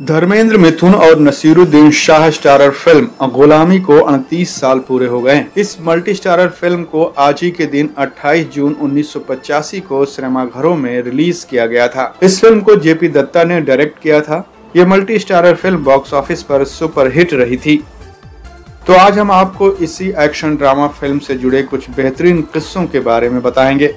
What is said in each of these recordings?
धर्मेंद्र मिथुन और Naseeruddin Shah starrer film गुलामी को 38 साल पूरे हो गए। इस मल्टी स्टारर फ़िल्म को आज ही के दिन 28 जून 1985 को सिनेमाघरों में रिलीज़ किया गया था। इस फ़िल्म को जेपी दत्ता ने डायरेक्ट किया था। ये multi starrer film box office पर सुपर हिट रही थी। तो आज हम आपको इसी एक्शन ड्रामा फ़िल्म से जुड़े कुछ बेहतरीन किस्सों के बारे में बताएँगे।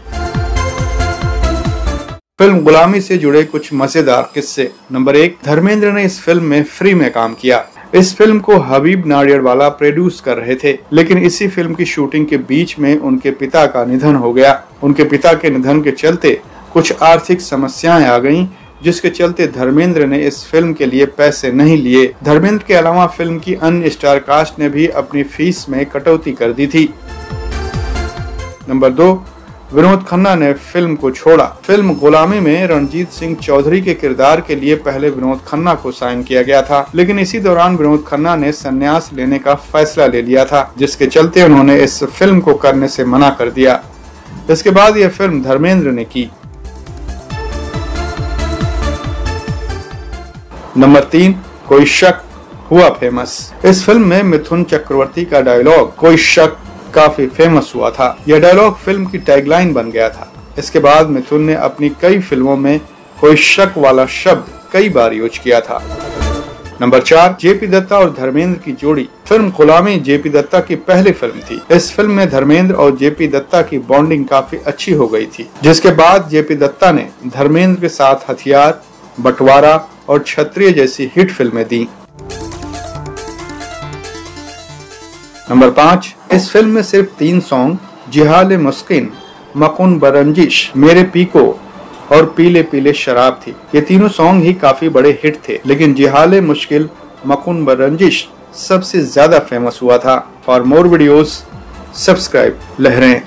फ़िल्म गुलामी से जुड़े कुछ मज़ेदार किस्से। नंबर एक, धर्मेंद्र ने इस फ़िल्म में फ्री में काम किया। इस फ़िल्म को हबीब नाडियाडवाला प्रोड्यूस कर रहे थे, लेकिन इसी फ़िल्म की शूटिंग के बीच में उनके पिता का निधन हो गया। उनके पिता के निधन के चलते कुछ आर्थिक समस्याएँ आ गईं, जिसके चलते धर्मेंद्र ने इस फ़िल्म के लिए पैसे नहीं लिए। धर्मेंद्र के अलावा फ़िल्म की अन्य स्टार कास्ट ने भी अपनी फ़ीस में कटौती कर दी थी। नंबर दो विनोद खन्ना ने फ़िल्म को छोड़ा। फ़िल्म गुलामी में रणजीत सिंह चौधरी के किरदार के लिए पहले विनोद खन्ना को साइन किया गया था, लेकिन इसी दौरान विनोद खन्ना ने संन्यास लेने का फैसला ले लिया था, जिसके चलते उन्होंने इस फ़िल्म को करने से मना कर दिया। इसके बाद यह फ़िल्म धर्मेंद्र ने की। नंबर तीन, कोई शक, हुआ फ़ेमस। इस फ़िल्म में मिथुन चक्रवर्ती का डायलॉग, कोई शक काफ़ी फ़ेमस हुआ था। यह डायलॉग फ़िल्म की टैगलाइन बन गया था। इसके बाद मिथुन ने अपनी कई फ़िल्मों में कोई शक वाला शब्द कई बार यूज़ किया था। नंबर चार, जेपी दत्ता और धर्मेंद्र की जोड़ी। फ़िल्म गुलामी जेपी दत्ता की पहली फ़िल्म थी। इस फ़िल्म में धर्मेंद्र और जेपी दत्ता की बॉन्डिंग काफ़ी अच्छी हो गई थी। जिसके बाद जेपी दत्ता ने धर्मेंद्र के साथ हथियार, बंटवारा और क्षत्रिय जैसी हिट फ़िल्में दी। नंबर पाँच इस फ़िल्म में सिर्फ़ तीन सॉन्ग, जिहाल मुस्किन, मकुन बरंजिश, मेरे पीको और पीले पीले शराब थी। ये तीनों सॉन्ग ही काफ़ी बड़े हिट थे, लेकिन जिहाल मुश्किल, मकुन बरंजिश सबसे ज़्यादा फ़ेमस हुआ था। फॉर मोर वीडियोस सब्सक्राइब लहरें।